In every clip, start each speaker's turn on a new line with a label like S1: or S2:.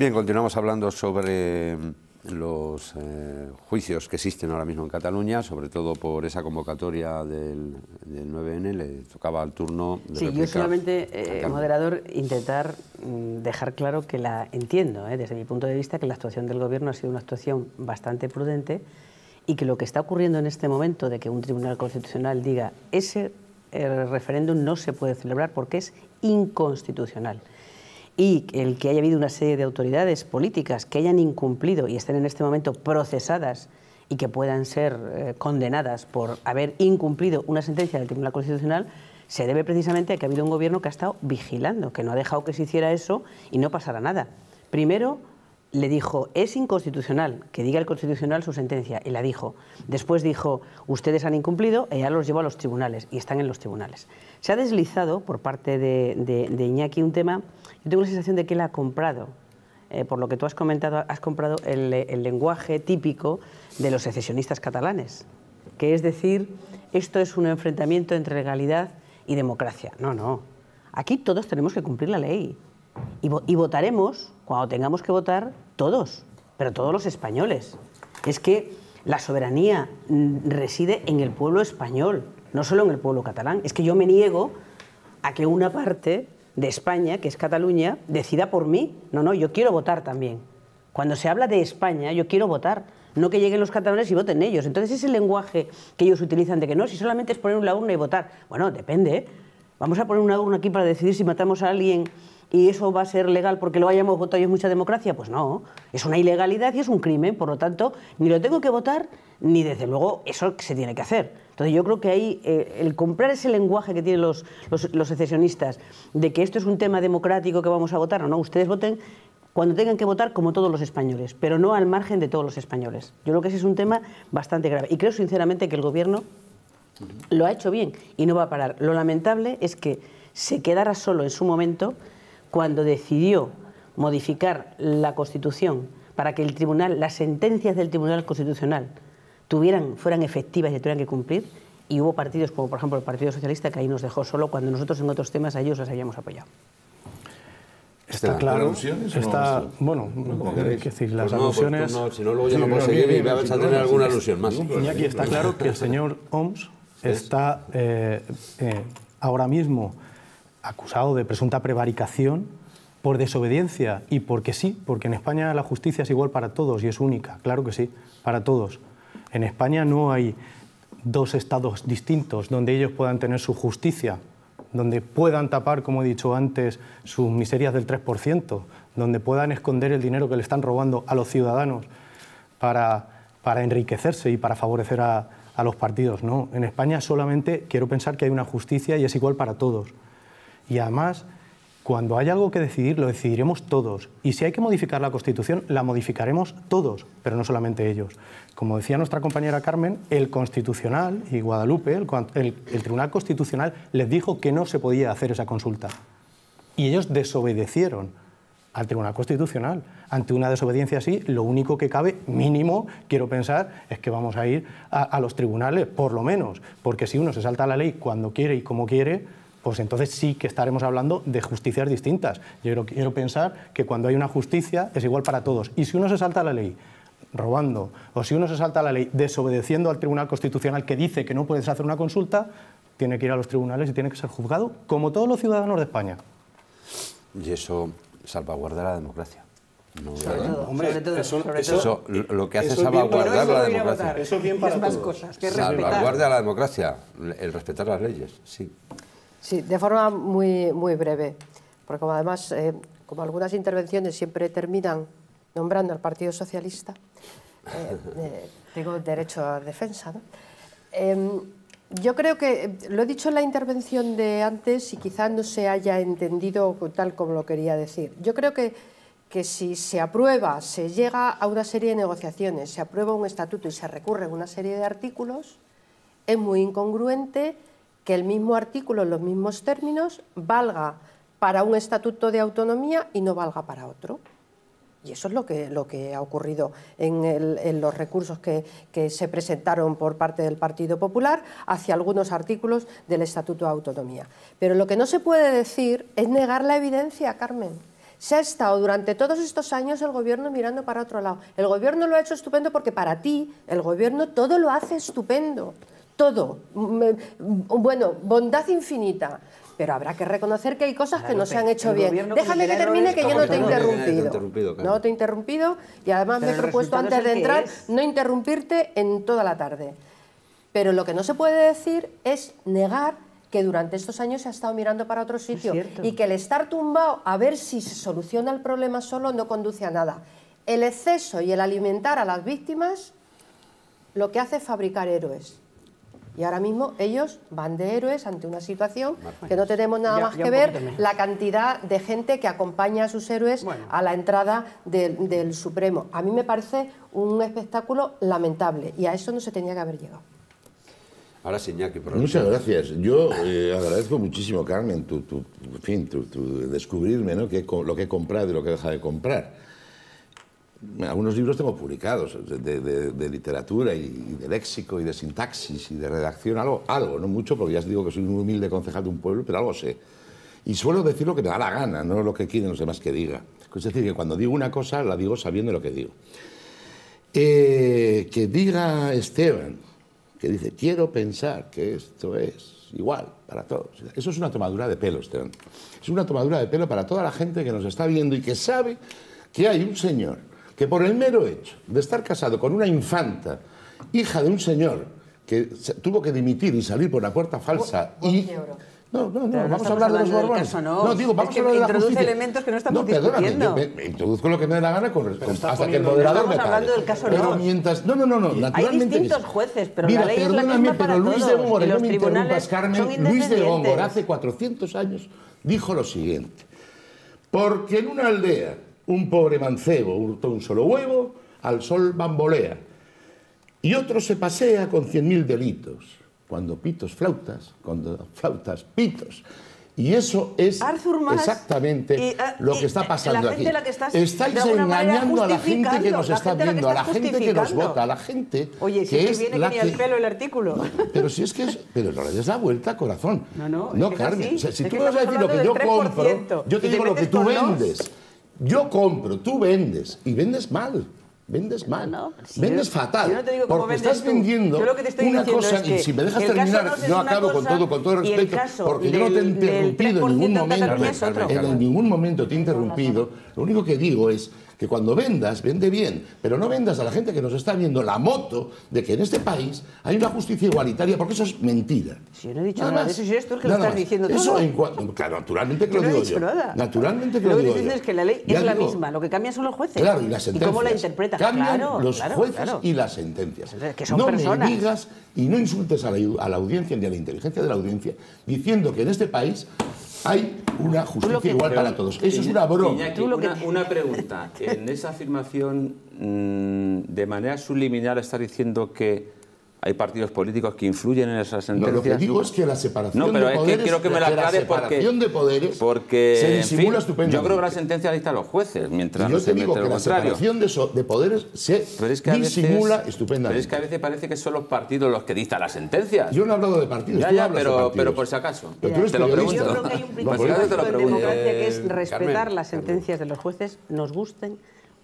S1: Bien, continuamos hablando sobre los eh, juicios que existen ahora mismo en Cataluña, sobre todo por esa convocatoria del, 9N, le tocaba el turno
S2: de Sí, yo solamente, eh, moderador, intentar mm, dejar claro que la entiendo, eh, desde mi punto de vista, que la actuación del Gobierno ha sido una actuación bastante prudente y que lo que está ocurriendo en este momento de que un tribunal constitucional diga ese referéndum no se puede celebrar porque es inconstitucional y el que haya habido una serie de autoridades políticas que hayan incumplido y estén en este momento procesadas y que puedan ser eh, condenadas por haber incumplido una sentencia del Tribunal Constitucional, se debe precisamente a que ha habido un gobierno que ha estado vigilando, que no ha dejado que se hiciera eso y no pasara nada. Primero, le dijo, es inconstitucional, que diga el Constitucional su sentencia, y la dijo. Después dijo, ustedes han incumplido, y ya los llevo a los tribunales, y están en los tribunales. Se ha deslizado por parte de, Iñaki un tema, yo tengo la sensación de que él ha comprado, eh, por lo que tú has comentado, has comprado el, el lenguaje típico de los secesionistas catalanes, que es decir, esto es un enfrentamiento entre legalidad y democracia. No, no, aquí todos tenemos que cumplir la ley. Y, votaremos, cuando tengamos que votar, todos, pero todos los españoles. Es que la soberanía mm, reside en el pueblo español, no solo en el pueblo catalán. Es que yo me niego a que una parte de España, que es Cataluña, decida por mí. No, no, yo quiero votar también. Cuando se habla de España, yo quiero votar, no que lleguen los catalanes y voten ellos. Entonces ese lenguaje que ellos utilizan de que no, si solamente es poner una urna y votar. Bueno, depende. ¿eh? Vamos a poner una urna aquí para decidir si matamos a alguien y eso va a ser legal porque lo hayamos votado y es mucha democracia. Pues no, es una ilegalidad y es un crimen, por lo tanto, ni lo tengo que votar, ni desde luego eso se tiene que hacer. Entonces yo creo que ahí eh, el comprar ese lenguaje que tienen los, los, secesionistas de que esto es un tema democrático que vamos a votar o no, ustedes voten cuando tengan que votar como todos los españoles, pero no al margen de todos los españoles. Yo creo que ese es un tema bastante grave y creo sinceramente que el gobierno lo ha hecho bien y no va a parar. Lo lamentable es que se quedara solo en su momento cuando decidió modificar la Constitución para que el tribunal, las sentencias del Tribunal Constitucional tuvieran, fueran efectivas y tuvieran que cumplir, y hubo partidos como por ejemplo el Partido Socialista que ahí nos dejó solo cuando nosotros en otros temas a ellos les habíamos apoyado.
S3: Está claro, está, bueno,
S1: es decir, las pues alusiones... Pues si no, luego ya no puedo seguir y vas a tener alguna alusión más.
S3: aquí está claro que el señor Oms está eh, eh, ahora mismo acusado de presunta prevaricación por desobediencia y porque sí, porque en España la justicia es igual para todos y es única, claro que sí, para todos. En España no hay dos estados distintos donde ellos puedan tener su justicia, donde puedan tapar, como he dicho antes, sus miserias del 3%, donde puedan esconder el dinero que le están robando a los ciudadanos para, para enriquecerse y para favorecer a, a los partidos. No, en España solamente quiero pensar que hay una justicia y es igual para todos. Y además, cuando hay algo que decidir, lo decidiremos todos. Y si hay que modificar la Constitución, la modificaremos todos, pero no solamente ellos. Como decía nuestra compañera Carmen, el Constitucional y Guadalupe, el, Tribunal Constitucional, les dijo que no se podía hacer esa consulta. Y ellos desobedecieron al Tribunal Constitucional. Ante una desobediencia así, lo único que cabe, mínimo, quiero pensar, es que vamos a ir a, a los tribunales, por lo menos, porque si uno se salta la ley cuando quiere y como quiere, pues entonces sí que estaremos hablando de justicias distintas. Yo quiero, pensar que cuando hay una justicia es igual para todos. Y si uno se salta la ley robando, o si uno se salta la ley desobedeciendo al Tribunal Constitucional que dice que no puedes hacer una consulta, tiene que ir a los tribunales y tiene que ser juzgado como todos los ciudadanos de España.
S1: Y eso salvaguarda la democracia. No, sobre todo, eso, lo que hace es salvaguardar la democracia.
S3: Eso es bien para
S1: todos. Cosas, que Salvaguarda la democracia, el respetar las leyes, sí.
S4: Sí, de forma muy, muy breve, porque como además, eh, como algunas intervenciones siempre terminan nombrando al Partido Socialista, eh, eh, tengo derecho a defensa. ¿no? Em, yo creo que, lo he dicho en la intervención de antes y quizá no se haya entendido tal como lo quería decir. Yo creo que, que si se aprueba, se llega a una serie de negociaciones, se aprueba un estatuto y se recurre a una serie de artículos, es muy incongruente que el mismo artículo, en los mismos términos, valga para un estatuto de autonomía y no valga para otro. Y eso es lo que, lo que ha ocurrido en, los recursos que, se presentaron por parte del Partido Popular hacia algunos artículos del Estatuto de Autonomía. Pero lo que no se puede decir es negar la evidencia, Carmen. Se ha estado durante todos estos años el gobierno mirando para otro lado. El gobierno lo ha hecho estupendo porque para ti el gobierno todo lo hace estupendo. Todo. Bueno, bondad infinita pero habrá que reconocer que hay cosas que no se han hecho bien. Déjame que termine, que yo no te he interrumpido. No te he interrumpido y además me he propuesto antes de entrar no interrumpirte en toda la tarde. Pero lo que no se puede decir es negar que durante estos años se ha estado mirando para otro sitio y que el estar tumbado a ver si se soluciona el problema solo no conduce a nada. El exceso y el alimentar a las víctimas lo que hace es fabricar héroes. Y ahora mismo ellos van de héroes ante una situación que no tenemos nada más que ver la cantidad de gente que acompaña a sus héroes a la entrada del Supremo. A mí me parece un espectáculo lamentable y a eso no se tenía que haber llegado.
S1: Ahora sí, por
S5: Muchas gracias. Yo eh, agradezco muchísimo, Carmen, tu, fin, tu, descubrirme ¿no? que, lo que he comprado y lo que he dejado de comprar algunos libros tengo publicados de, literatura y, de léxico y de sintaxis y de redacción, algo, algo, no mucho, porque ya os digo que soy un humilde concejal de un pueblo, pero algo sé. Y suelo decir lo que me da la gana, no lo que quieren los demás que diga. Es decir, que cuando digo una cosa, la digo sabiendo lo que digo. Eh, que diga Esteban, que dice, quiero pensar que esto es igual para todos. Eso es una tomadura de pelo, Esteban. Es una tomadura de pelo para toda la gente que nos está viendo y que sabe que hay un señor que por el mero hecho de estar casado con una infanta, hija de un señor que tuvo que dimitir y salir por la puerta falsa y... No, no, no, vamos a hablar de los Borbones.
S2: no. digo, vamos a hablar de la introduce elementos que no estamos no, discutiendo.
S5: Me, me, introduzco lo que me dé la gana con, hasta que el moderador me
S2: Estamos hablando del caso pero
S5: mientras, no, no, no, no, naturalmente...
S2: Hay distintos jueces, pero
S5: Mira,
S2: la ley es la misma para
S5: pero Luis
S2: todos,
S5: de Góngora,
S2: no
S5: me interrumpas, Carmen, Luis de Góngora hace 400 años dijo lo siguiente. Porque en una aldea un pobre mancebo hurtó un solo huevo al sol bambolea. Y otro se pasea con cien mil delitos. Cuando pitos flautas, cuando flautas pitos. Y eso es exactamente ah, lo que está pasando aquí. Estáis engañando a la gente que nos está viendo, a la gente que nos vota, a la gente
S2: Oye, si
S5: que
S2: es, que viene que ni al pelo el artículo.
S5: Pero si es que es, pero no le des la vuelta, corazón.
S2: No, no,
S5: no Carmen. si tú me vas a decir lo que yo compro, yo te digo lo que tú vendes. Yo compro, tú vendes y vendes mal. Vendes mal, vendes fatal, porque estás vendiendo una cosa, y si me dejas terminar, yo acabo con todo, con todo respeto, porque yo no te he interrumpido en ningún momento, en ningún momento te he interrumpido, lo único que digo es que cuando vendas, vende bien, pero no vendas a la gente que nos está viendo la moto de que en este país hay una justicia igualitaria, porque eso es mentira.
S2: Si yo no he dicho nada, de eso, si eres tú el que lo estás diciendo todo. Eso
S5: en claro, naturalmente que
S2: yo
S5: lo digo
S2: no he dicho
S5: yo.
S2: Nada.
S5: Naturalmente que lo, digo
S2: yo. Lo que dices es que la ley es la misma, lo que cambian son los jueces.
S5: Claro, y las sentencias.
S2: ¿Y cómo la interpretas?
S5: Cambian
S2: claro,
S5: los
S2: claro,
S5: jueces
S2: claro.
S5: y las sentencias.
S2: Que son
S5: no
S2: personas.
S5: me digas y no insultes a la, a la audiencia ni a la inteligencia de la audiencia diciendo que en este país hay una justicia igual para todos. Eso es una broma.
S6: Iñaki, una, una, pregunta. En esa afirmación, mmm, de manera subliminal, está diciendo que hay partidos políticos que influyen en esas sentencias.
S5: No, lo que digo es que la separación
S6: no, pero
S5: de poderes,
S6: es que quiero que me la aclare porque,
S5: de poderes
S6: porque
S5: se disimula
S6: en fin,
S5: estupendamente.
S6: Yo creo que la sentencia dicta a los jueces, mientras
S5: y yo
S6: no
S5: te
S6: se
S5: digo
S6: mete
S5: que
S6: lo
S5: la
S6: contrario.
S5: separación de, so, de poderes se
S6: pero es que
S5: disimula
S6: veces,
S5: estupendamente.
S6: Pero es que a veces parece que son los partidos los que dictan las sentencias.
S5: Yo no he hablado de partidos,
S6: ya,
S5: tú
S6: ya,
S5: hablas
S6: pero,
S5: de partidos.
S6: pero por si acaso.
S5: Pero tú eres
S6: te lo pregunto.
S2: Yo creo que hay un principio
S6: te
S2: de
S6: pregunto.
S2: democracia que es
S1: Eh,
S2: respetar
S1: Carmen,
S2: las sentencias de los jueces, nos gusten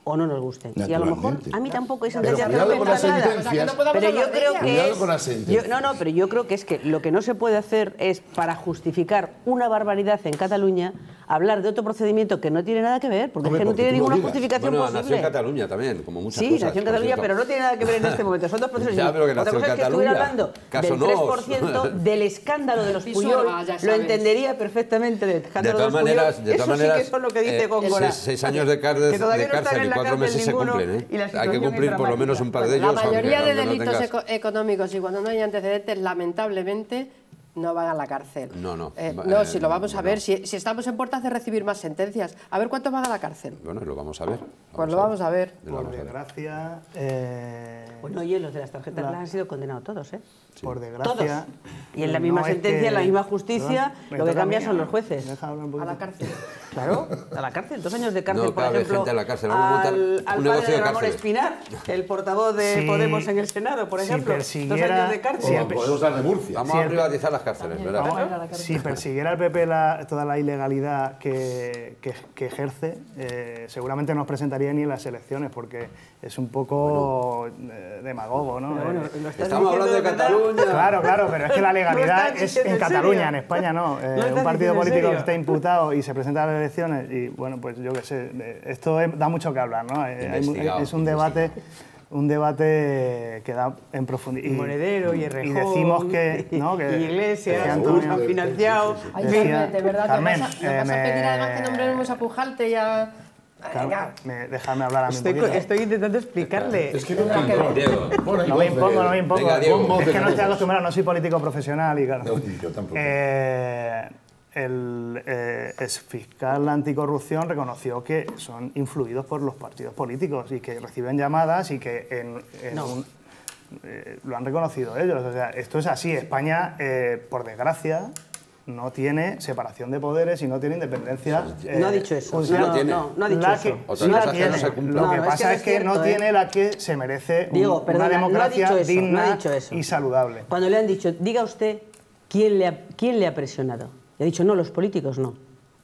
S2: o no nos gusten. Y a lo mejor a mí tampoco hay
S5: Pero cuidado
S2: no
S5: con las sentencias.
S2: Pero yo creo que
S5: Cuidado
S2: es,
S5: con las sentencias.
S2: yo- no, no, pero yo creo que es que lo que no se puede hacer es para justificar una barbaridad en Cataluña hablar de otro procedimiento que no tiene nada que ver, porque
S5: Hombre,
S2: es que no
S5: porque
S2: tiene
S5: tú lo
S2: ninguna
S5: digas.
S2: justificación
S1: Bueno, nació
S2: posible.
S1: en Cataluña también, como muchas
S2: Sí,
S1: cosas.
S2: nació en Cataluña,
S1: cierto.
S2: pero no tiene nada que ver en este momento. Son dos procesos
S1: Ya, pero que nació
S2: Otra cosa
S1: en
S2: es que estuviera hablando
S1: Caso
S2: del
S1: Nos.
S2: 3% del escándalo de los Puyol. Lo entendería perfectamente del
S1: De
S2: escándalo
S1: todas
S2: de los Puyol.
S1: maneras, de
S2: Eso
S1: todas
S2: sí que son lo que dice
S1: eh,
S2: Góngora.
S1: seis, seis años de cárcel,
S2: Que todavía
S1: de
S2: no
S1: cárcel
S2: en
S1: y
S2: la
S1: cuatro
S2: cárcel
S1: meses se
S2: ninguno,
S1: cumplen. ¿eh?
S2: la
S1: Hay que cumplir por lo menos un par de
S4: La
S1: ellos. aunque-
S4: mayoría de
S1: no
S4: delitos económicos y cuando no hay antecedentes, lamentablemente, no van a la cárcel.
S1: No, no.
S4: Eh, no,
S1: eh,
S4: si lo vamos a
S1: no.
S4: ver, si, si estamos en puertas de recibir más sentencias, a ver cuántos van a la cárcel.
S1: Bueno, lo vamos a ver.
S4: Pues lo vamos a ver.
S1: Lo
S3: Por
S1: ver.
S3: desgracia, eh,
S2: Bueno, oye, los de las tarjetas
S3: La-
S2: las han sido condenados todos, ¿eh?
S3: por
S2: Todos.
S3: desgracia.
S2: Y en la misma sentencia,
S3: que-
S2: en la misma justicia, lo que cambia son los jueces.
S3: Deja hablar un
S4: A la cárcel.
S2: Claro, a la cárcel, dos años de cárcel,
S1: no
S2: por ejemplo.
S1: gente a la cárcel.
S2: al, al padre de Ramón Espinar, el portavoz de Podemos en el Senado, por ejemplo. Si dos años de cárcel.
S5: Si Podemos dar de Murcia.
S1: Vamos a privatizar las cárceles, ¿verdad?
S7: Si persiguiera el PP la, toda la ilegalidad que, que, ejerce, eh, seguramente no nos presentaría ni en las elecciones, porque es un poco eh, demagogo, ¿no?
S1: Bueno, eh, Estamos hablando de Cataluña.
S7: Claro, claro, pero es que la legalidad es en Cataluña, en España no. un partido político que está imputado y se presenta elecciones y, bueno, pues yo qué sé, esto da mucho que hablar, ¿no? es un debate un debate que da en profundidad.
S2: Y, Monedero y
S7: Y decimos que, ¿no? que
S2: y Iglesias, que Antonio, han financiado.
S4: Ay, decía, de verdad, Carmen, vas a, eh, vas a pedir además que nombremos a Pujalte y a...
S7: Claro, me, déjame hablar a mí
S2: estoy, estoy intentando explicarle.
S5: Es que no, no,
S7: no me impongo, no me impongo. es que no estoy acostumbrado, no soy político profesional y claro.
S5: No, yo tampoco.
S7: Eh, el eh, fiscal anticorrupción reconoció que son influidos por los partidos políticos y que reciben llamadas y que en, eh, lo han reconocido ellos. O sea, esto es así. España, eh, por desgracia, no tiene separación de poderes y no tiene independencia.
S2: no ha dicho eso.
S1: No,
S2: tiene. no, no, ha dicho eso.
S7: Lo que pasa es que, no tiene la que se merece una democracia digna y saludable.
S2: Cuando le han dicho, diga usted quién le quién le ha presionado. Le ha dicho, no, los políticos no,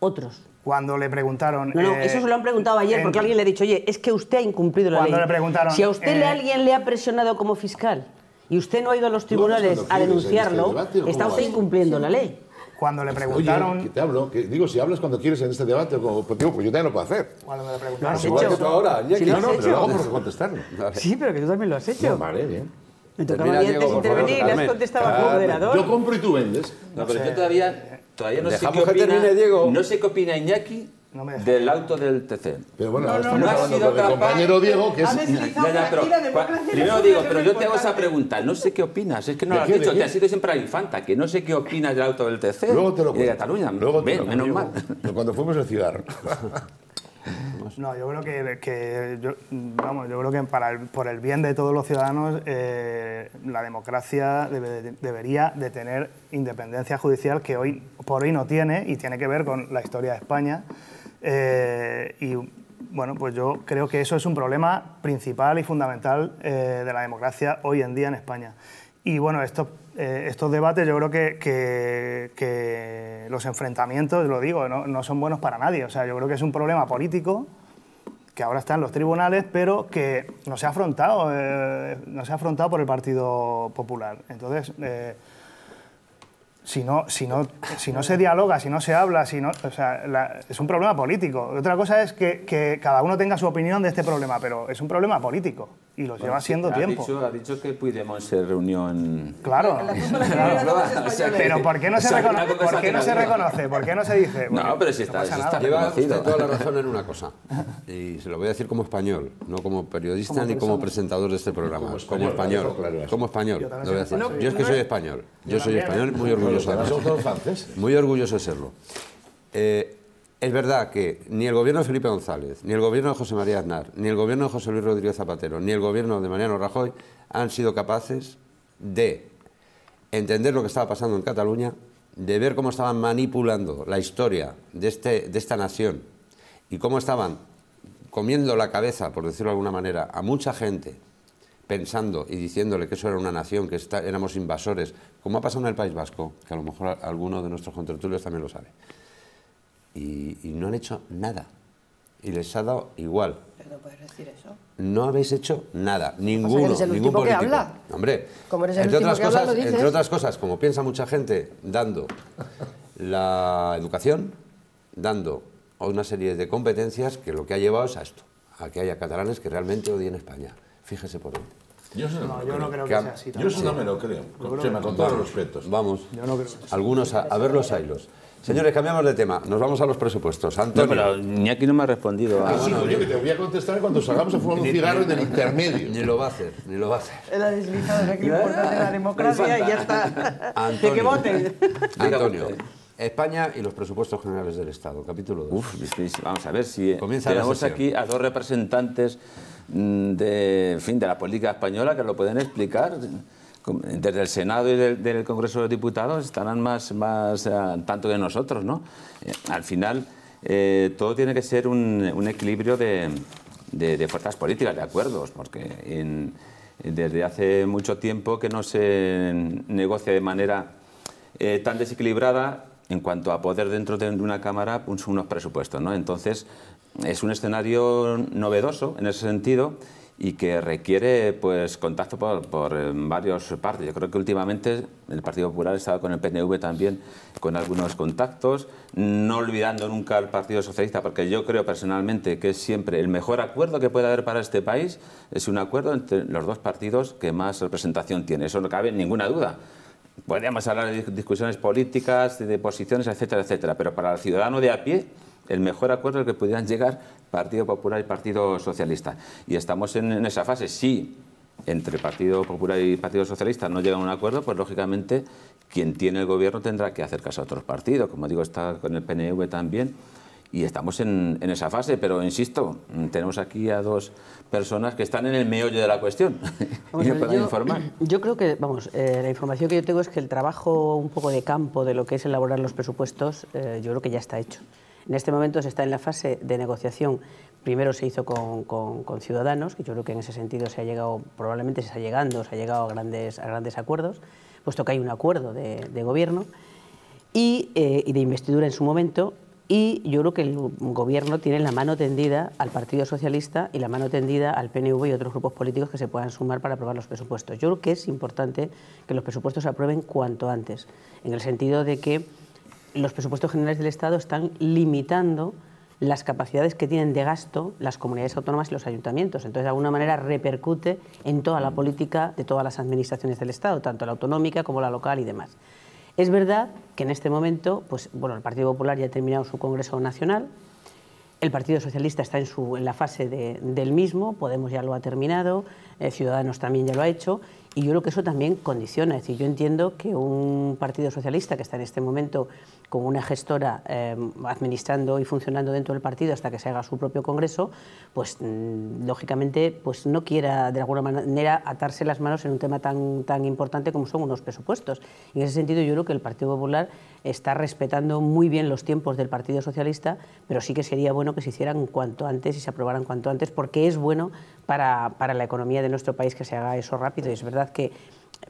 S2: otros.
S7: Cuando le preguntaron...
S2: No, no, eso se lo han preguntado ayer, porque alguien le ha dicho, oye, es que usted ha incumplido la
S7: cuando
S2: ley.
S7: Le preguntaron,
S2: si a usted eh, alguien le ha presionado como fiscal y usted no ha ido a los tribunales a denunciarlo, está usted incumpliendo la ley.
S7: Cuando le preguntaron...
S5: Oye, te hablo, que, digo, si hablas cuando quieres en este debate, como, pues, digo, pues yo también lo puedo hacer.
S7: Cuando me le preguntaron...
S1: ¿Lo igual que tú ahora,
S5: si no, no, pero lo hago por contestarlo.
S2: Sí, pero que tú también lo has hecho.
S5: No, vale, bien.
S2: Me tocaba antes intervenir y le has contestado como moderador.
S5: Yo compro y tú vendes.
S6: No, pero yo todavía Todavía no sé qué opina, Diego. No sé qué opina Iñaki del auto del TC.
S5: Pero bueno, no, estamos hablando con el compañero Diego, que es...
S6: primero digo, pero yo te hago esa pregunta, no sé qué opinas, es que no lo has dicho, te has sido siempre a la infanta, que no sé qué opinas del auto del TC
S5: Luego te lo
S6: y de Cataluña.
S5: Luego te lo menos mal. Cuando fuimos al
S7: No, yo creo que, yo, vamos, yo creo que para por el bien de todos los ciudadanos eh, la democracia debería de tener independencia judicial que hoy por hoy no tiene y tiene que ver con la historia de España. Eh, y bueno, pues yo creo que eso es un problema principal y fundamental eh, de la democracia hoy en día en España. Y bueno, esto eh, estos debates yo creo que, que, los enfrentamientos, lo digo, no, son buenos para nadie. O sea, yo creo que es un problema político que ahora está en los tribunales, pero que no se ha afrontado, eh, no se ha afrontado por el Partido Popular. Entonces, eh, si no, si, no, si no se dialoga, si no se habla, si no, o sea, es un problema político. Otra cosa es que, que, cada uno tenga su opinión de este problema, pero es un problema político y lo lleva siendo tiempo.
S6: Dicho, ha dicho que Puigdemont se reunió en...
S7: Claro, pero ¿por qué no, se, reconoce, ¿por qué no se reconoce? ¿Por qué no se dice?
S6: no, pero si está, está
S1: Lleva toda la razón en una cosa, y se lo voy a decir como español, no como periodista ni como presentador de este programa, como español, como español, como español lo voy a decir. Yo es que soy español, yo soy español muy orgulloso Muy orgulloso de serlo. Eh, es verdad que ni el gobierno de Felipe González, ni el gobierno de José María Aznar, ni el gobierno de José Luis Rodríguez Zapatero, ni el gobierno de Mariano Rajoy han sido capaces de entender lo que estaba pasando en Cataluña, de ver cómo estaban manipulando la historia de, este, de esta nación y cómo estaban comiendo la cabeza, por decirlo de alguna manera, a mucha gente pensando y diciéndole que eso era una nación, que éramos invasores, como ha pasado en el País Vasco, que a lo mejor alguno de nuestros contertulios también lo sabe y, no han hecho nada. Y les ha dado igual.
S4: ¿Pero no puedes decir eso?
S7: No habéis hecho nada, ninguno, ningún político.
S4: Que habla.
S7: Hombre,
S4: como eres
S7: el
S4: entre,
S7: otras
S4: cosas,
S7: habla, entre otras cosas, como piensa mucha gente, dando la educación, dando una serie de competencias que lo que ha llevado es a esto, a que haya catalanes que realmente odien España. Fíjese por él.
S5: Yo,
S7: no, yo no creo que, sea así.
S5: Yo eso no me lo creo, con todos los respetos.
S1: Vamos, algunos a, a ver los hilos. Señores, cambiamos de tema. Nos vamos a los presupuestos. Antonio.
S6: No, pero Iñaki no me ha respondido.
S5: Ah, sí, que te voy a contestar cuando salgamos a fumar un cigarro en el intermedio.
S1: Ni lo va a hacer, ni lo va a hacer.
S2: Él ha deslizado aquí importante de la democracia y ya está. Antonio, de que voten.
S1: Antonio. España y los presupuestos generales del Estado, capítulo 2.
S6: Uf, vamos a ver si Comienza tenemos aquí a dos representantes mm, de, en fin, de la política española que lo pueden explicar desde el Senado y del, del Congreso de Diputados estarán más, más uh, tanto que nosotros, ¿no? Eh, al final, eh, todo tiene que ser un, equilibrio de, fuerzas políticas, de acuerdos, porque desde hace mucho tiempo que no se negocia de manera eh, tan desequilibrada en cuanto a poder dentro de una Cámara pues, unos presupuestos. ¿no? Entonces, es un escenario novedoso en ese sentido y que requiere pues contacto por, por varios partes. Yo creo que últimamente el Partido Popular estaba con el PNV también con algunos contactos, no olvidando nunca al Partido Socialista, porque yo creo personalmente que es siempre el mejor acuerdo que puede haber para este país, es un acuerdo entre los dos partidos que más representación tiene, eso no cabe ninguna duda. Podríamos hablar de discusiones políticas, de posiciones, etcétera, etcétera, pero para el ciudadano de a pie el mejor acuerdo al que pudieran llegar Partido Popular y Partido Socialista. Y estamos en, esa fase. Si entre Partido Popular y Partido Socialista no llegan a un acuerdo, pues lógicamente quien tiene el gobierno tendrá que hacer caso a otros partidos. Como digo, está con el PNV también. Y estamos en, esa fase, pero insisto, tenemos aquí a dos personas que están en el meollo de la cuestión y me pueden informar.
S2: Yo creo que, vamos, eh, la información que yo tengo es que el trabajo un poco de campo de lo que es elaborar los presupuestos, eh, yo creo que ya está hecho. En este momento se está en la fase de negociación. Primero se hizo con, Ciudadanos, que yo creo que en ese sentido se ha llegado, probablemente se está llegando, se ha llegado a grandes, a grandes acuerdos, puesto que hay un acuerdo de, gobierno y, eh, y de investidura en su momento, y yo creo que el Gobierno tiene la mano tendida al Partido Socialista y la mano tendida al PNV y otros grupos políticos que se puedan sumar para aprobar los presupuestos. Yo creo que es importante que los presupuestos se aprueben cuanto antes, en el sentido de que los presupuestos generales del Estado están limitando las capacidades que tienen de gasto las comunidades autónomas y los ayuntamientos. Entonces, de alguna manera, repercute en toda la política de todas las administraciones del Estado, tanto la autonómica como la local y demás. Es verdad que en este momento, pues, bueno, el Partido Popular ya ha terminado su Congreso Nacional, el Partido Socialista está en, su, en la fase del mismo, Podemos ya lo ha terminado, eh, Ciudadanos también ya lo ha hecho, y yo creo que eso también condiciona. Es decir, yo entiendo que un Partido Socialista que está en este momento con una gestora eh, administrando y funcionando dentro del partido hasta que se haga su propio congreso, pues mm, lógicamente pues no quiera de alguna manera atarse las manos en un tema tan, tan importante como son unos presupuestos. En ese sentido yo creo que el Partido Popular está respetando muy bien los tiempos del Partido Socialista, pero sí que sería bueno que se hicieran cuanto antes y se aprobaran cuanto antes, porque es bueno para, para la economía de nuestro país que se haga eso rápido. Y es verdad que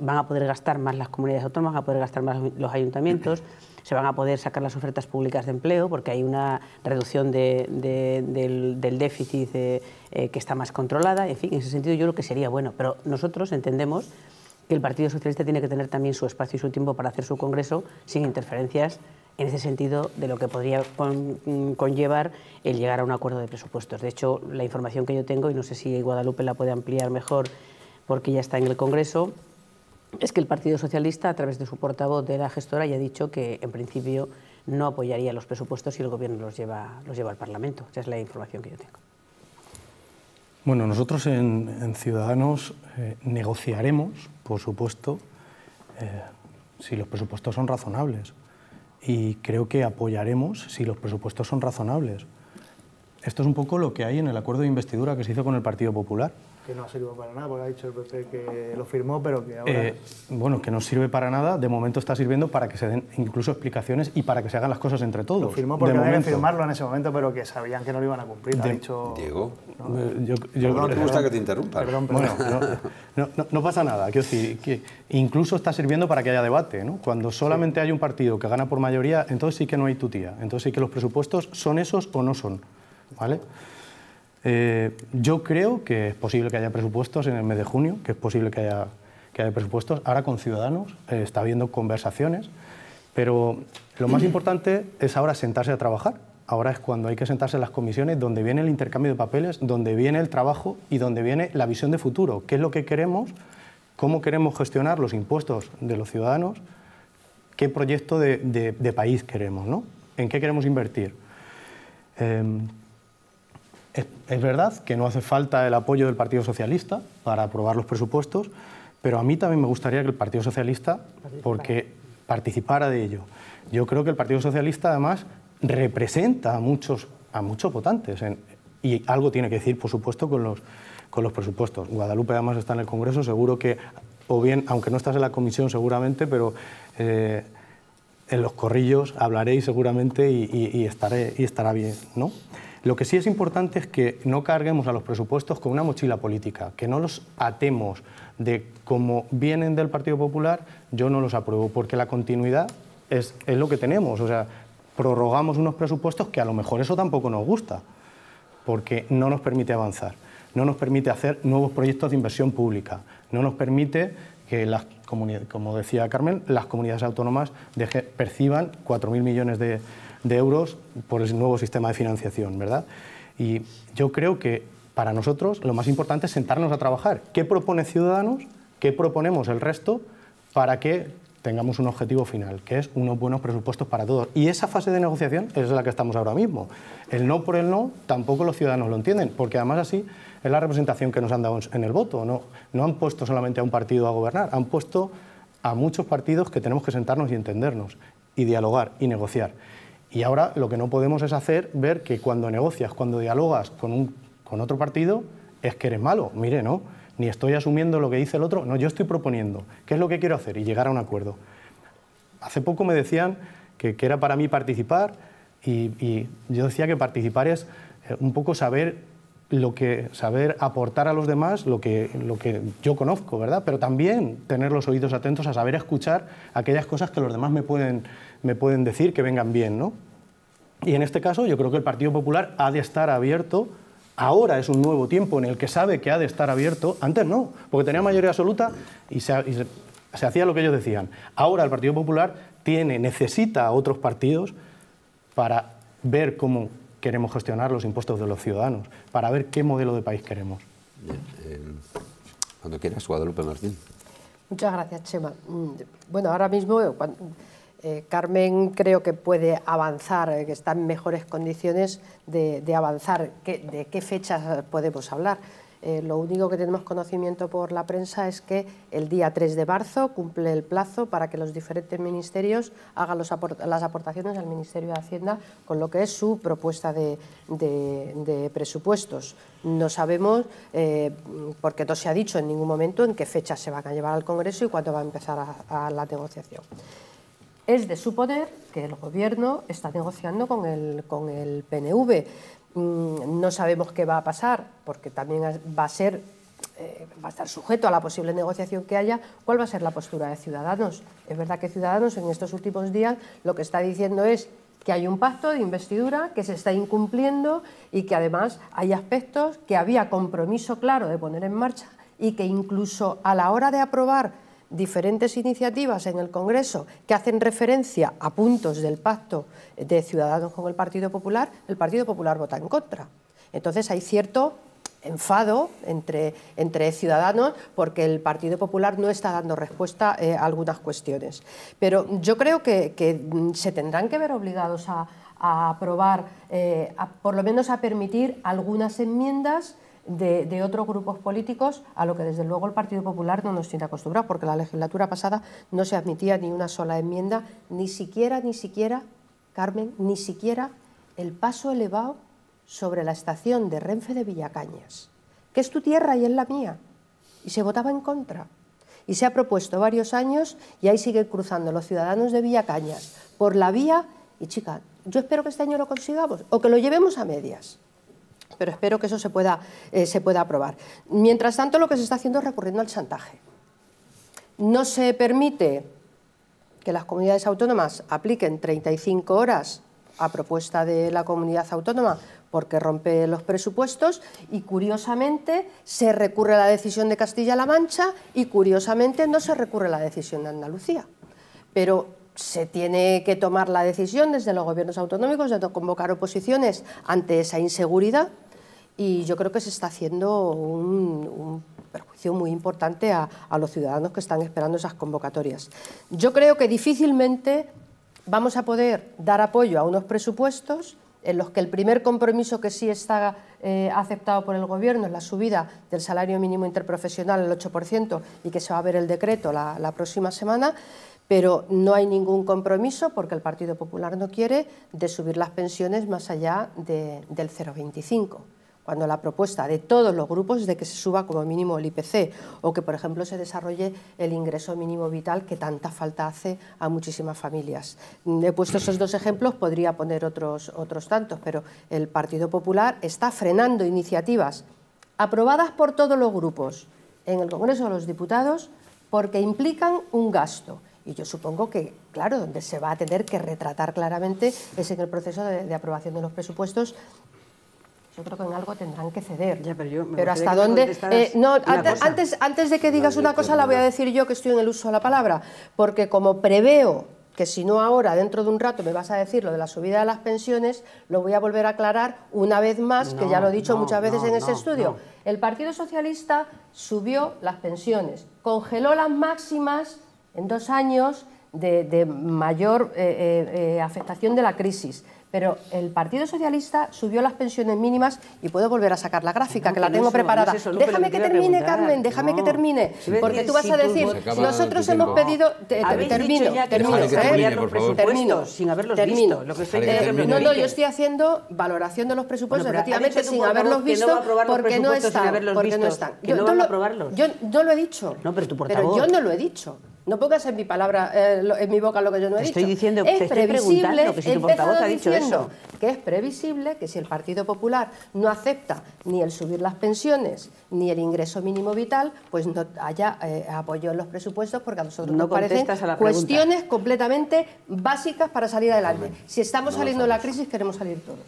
S2: van a poder gastar más las comunidades autónomas, van a poder gastar más los ayuntamientos se van a poder sacar las ofertas públicas de empleo porque hay una reducción del, déficit eh, eh, que está más controlada. En fin, en ese sentido yo creo que sería bueno. Pero nosotros entendemos que el Partido Socialista tiene que tener también su espacio y su tiempo para hacer su congreso sin interferencias en ese sentido de lo que podría conllevar el llegar a un acuerdo de presupuestos. De hecho, la información que yo tengo, y no sé si Guadalupe la puede ampliar mejor porque ya está en el Congreso, es que el Partido Socialista, a través de su portavoz de la gestora, ya ha dicho que en principio no apoyaría los presupuestos si el Gobierno los lleva, los lleva al Parlamento. Esa es la información que yo tengo.
S3: Bueno, nosotros en, Ciudadanos eh, negociaremos, por supuesto, eh, si los presupuestos son razonables. Y creo que apoyaremos si los presupuestos son razonables. Esto es un poco lo que hay en el acuerdo de investidura que se hizo con el Partido Popular
S7: que no ha servido para nada, porque ha dicho el PP que lo firmó, pero que ahora... Eh,
S3: bueno, que no sirve para nada, de momento está sirviendo para que se den incluso explicaciones y para que se hagan las cosas entre todos. Lo
S7: firmó porque había que firmarlo en ese momento, pero que sabían que no lo iban a cumplir. Ha dicho...
S1: Diego, no, yo, yo no te gusta que te interrumpa.
S3: Perdón, Bueno, no, no, pasa nada, quiero decir, que incluso está sirviendo para que haya debate, ¿no? Cuando solamente hay un partido que gana por mayoría, entonces sí que no hay tutía, entonces sí que los presupuestos son esos o no son, ¿vale? Eh, yo creo que es posible que haya presupuestos en el mes de junio, que es posible que haya, que haya presupuestos. Ahora con Ciudadanos eh, está habiendo conversaciones, pero lo más importante es ahora sentarse a trabajar. Ahora es cuando hay que sentarse en las comisiones donde viene el intercambio de papeles, donde viene el trabajo y donde viene la visión de futuro. ¿Qué es lo que queremos? ¿Cómo queremos gestionar los impuestos de los ciudadanos? ¿Qué proyecto de, país queremos? ¿no? ¿En qué queremos invertir? Em, es, verdad que no hace falta el apoyo del Partido Socialista para aprobar los presupuestos, pero a mí también me gustaría que el Partido Socialista, porque participara de ello. Yo creo que el Partido Socialista además representa a muchos, a muchos votantes y algo tiene que decir, por supuesto, con los, con los presupuestos. Guadalupe además está en el Congreso, seguro que, o bien, aunque no estás en la comisión seguramente, pero... Eh, en los corrillos hablaréis seguramente y, estaré, y estará bien, ¿no? Lo que sí es importante es que no carguemos a los presupuestos con una mochila política, que no los atemos de como vienen del Partido Popular, yo no los apruebo, porque la continuidad es, lo que tenemos. O sea, prorrogamos unos presupuestos que a lo mejor eso tampoco nos gusta, porque no nos permite avanzar, no nos permite hacer nuevos proyectos de inversión pública, no nos permite que las como decía Carmen, las comunidades autónomas perciban 4.000 millones de, de euros por el nuevo sistema de financiación, ¿verdad? Y yo creo que para nosotros lo más importante es sentarnos a trabajar. ¿Qué propone Ciudadanos? ¿Qué proponemos el resto para que tengamos un objetivo final, que es unos buenos presupuestos para todos? Y esa fase de negociación es la que estamos ahora mismo. El no por el no tampoco los ciudadanos lo entienden, porque además así es la representación que nos han dado en el voto. No, no han puesto solamente a un partido a gobernar, han puesto a muchos partidos que tenemos que sentarnos y entendernos, y dialogar y negociar. Y ahora lo que no podemos es hacer ver que cuando negocias, cuando dialogas con, un, con otro partido, es que eres malo. Mire, no, ni estoy asumiendo lo que dice el otro, no, yo estoy proponiendo qué es lo que quiero hacer y llegar a un acuerdo. Hace poco me decían que, era para mí participar y, yo decía que participar es eh, un poco saber lo que saber aportar a los demás lo que, lo que yo conozco, ¿verdad? Pero también tener los oídos atentos a saber escuchar aquellas cosas que los demás me pueden me pueden decir que vengan bien, ¿no? Y en este caso yo creo que el Partido Popular ha de estar abierto, ahora es un nuevo tiempo en el que sabe que ha de estar abierto, antes no, porque tenía mayoría absoluta y se, hacía lo que ellos decían. Ahora el Partido Popular tiene, necesita a otros partidos para ver cómo queremos gestionar los impuestos de los ciudadanos, para ver qué modelo de país queremos.
S1: Eh, cuando quieras, Guadalupe Martín.
S4: Muchas gracias, Chema. Mm, bueno, ahora mismo, eh, Carmen creo que puede avanzar, eh, que está en mejores condiciones de, avanzar. ¿De qué fechas podemos hablar? Eh, lo único que tenemos conocimiento por la prensa es que el día 3 de marzo cumple el plazo para que los diferentes ministerios hagan las aportaciones al Ministerio de Hacienda con lo que es su propuesta de, presupuestos. No sabemos, porque no se ha dicho en ningún momento en qué fechas se van a llevar al Congreso y cuándo va a empezar la negociación es de suponer que el Gobierno está negociando con el PNV. Mm, no sabemos qué va a pasar, porque también va a ser eh, va a estar sujeto a la posible negociación que haya, cuál va a ser la postura de Ciudadanos. Es verdad que Ciudadanos en estos últimos días lo que está diciendo es que hay un pacto de investidura que se está incumpliendo y que además hay aspectos que había compromiso claro de poner en marcha y que incluso a la hora de aprobar diferentes iniciativas en el Congreso que hacen referencia a puntos del pacto de Ciudadanos con el Partido Popular, el Partido Popular vota en contra. Entonces hay cierto enfado entre, entre ciudadanos porque el Partido Popular no está dando respuesta eh, a algunas cuestiones. Pero yo creo que, mm, se tendrán que ver obligados a, aprobar, eh, por lo menos a permitir algunas enmiendas de, otros grupos políticos, a lo que desde luego el Partido Popular no nos tiene acostumbrados, porque la legislatura pasada no se admitía ni una sola enmienda, ni siquiera, ni siquiera, Carmen, ni siquiera el paso elevado sobre la estación de Renfe de Villacañas, que es tu tierra y es la mía, y se votaba en contra. Y se ha propuesto varios años y ahí siguen cruzando los ciudadanos de Villacañas por la vía, y chica, yo espero que este año lo consigamos, o que lo llevemos a medias pero espero que eso se pueda, eh, se pueda aprobar. Mientras tanto, lo que se está haciendo es recurriendo al chantaje. No se permite que las comunidades autónomas apliquen 35 horas a propuesta de la comunidad autónoma porque rompe los presupuestos y curiosamente se recurre a la decisión de Castilla-La Mancha y curiosamente no se recurre a la decisión de Andalucía. Pero se tiene que tomar la decisión desde los gobiernos autonómicos de convocar oposiciones ante esa inseguridad y yo creo que se está haciendo un, perjuicio muy importante a, los ciudadanos que están esperando esas convocatorias. Yo creo que difícilmente vamos a poder dar apoyo a unos presupuestos en los que el primer compromiso que sí está eh, aceptado por el Gobierno es la subida del salario mínimo interprofesional al 8% y que se va a ver el decreto la próxima semana, pero no hay ningún compromiso, porque el Partido Popular no quiere, de subir las pensiones más allá del 0,25. cuando la propuesta de todos los grupos es de que se suba como mínimo el IPC o que, por ejemplo, se desarrolle el ingreso mínimo vital que tanta falta hace a muchísimas familias. He puesto esos dos ejemplos, podría poner otros tantos, pero el Partido Popular está frenando iniciativas aprobadas por todos los grupos en el Congreso de los Diputados porque implican un gasto. Y yo supongo que, claro, donde se va a tener que retratar claramente es en el proceso de, de aprobación de los presupuestos. Yo creo que en algo tendrán que ceder. pero, hasta dónde... Eh, no, antes, antes, de que digas una cosa, la voy a decir yo que estoy en el uso de la palabra, porque como preveo que si no ahora, dentro de un rato, me vas a decir lo de la subida de las pensiones, lo voy a volver a aclarar una vez más, que ya lo he dicho muchas veces en ese estudio. El Partido Socialista subió las pensiones, congeló las máximas en dos años de, mayor eh, eh, afectación de la crisis pero el Partido Socialista subió las pensiones mínimas y puedo volver a sacar la gráfica, que la tengo preparada. déjame que termine, Carmen, déjame que termine, porque tú vas a decir, nosotros hemos pedido... termino, termino, termino, sin haberlos visto. no, no, yo estoy haciendo valoración de los presupuestos, efectivamente, sin haberlos visto, porque no están. Porque no están. Yo no lo he dicho. No, pero tu portavoz... Pero yo no lo he dicho. No pongas en mi palabra, eh, en mi boca lo que yo no he
S2: estoy
S4: dicho.
S2: Diciendo, es te estoy preguntando que si tu portavoz ha dicho eso.
S4: Que es previsible que si el Partido Popular no acepta ni el subir las pensiones ni el ingreso mínimo vital, pues no haya eh, apoyo en los presupuestos porque a nosotros no nos parecen cuestiones completamente básicas para salir adelante. Si estamos saliendo de la crisis, queremos salir todos.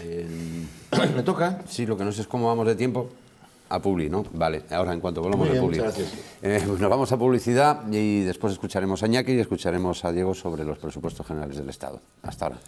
S1: Eh, ¿Me toca? Sí, lo que no sé es cómo vamos de tiempo a Publi, ¿no? Vale, ahora en cuanto volvamos a Publi. Eh, pues nos vamos a publicidad y después escucharemos a Iñaki y escucharemos a Diego sobre los presupuestos generales del Estado. Hasta ahora.